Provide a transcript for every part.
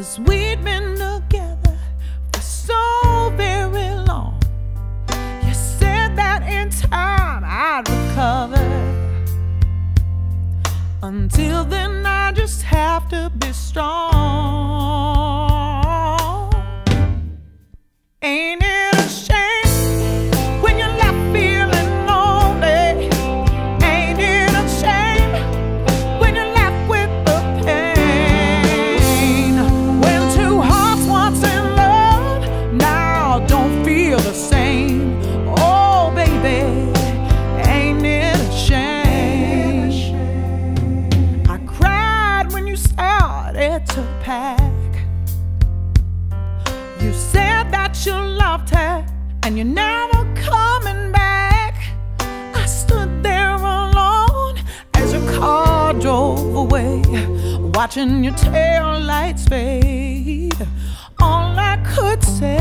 Cause we'd been together for so very long. You said that in time I'd recover. Until then, I just have to be strong. To pack. You said that you loved her and you're never coming back. I stood there alone as your car drove away, watching your tail lights fade. All I could say,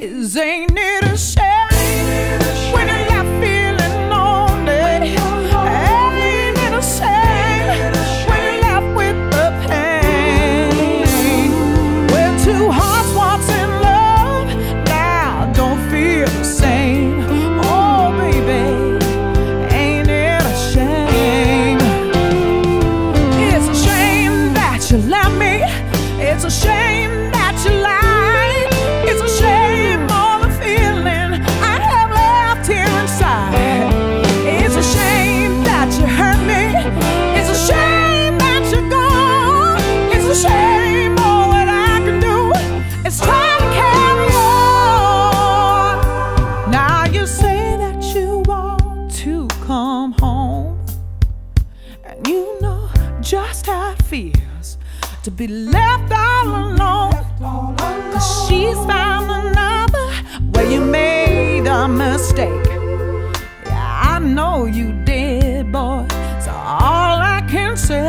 is, ain't it come home. And you know just how it feels to be left all alone. Cause she's found another where you made a mistake. Yeah, I know you did, boy. So all I can say.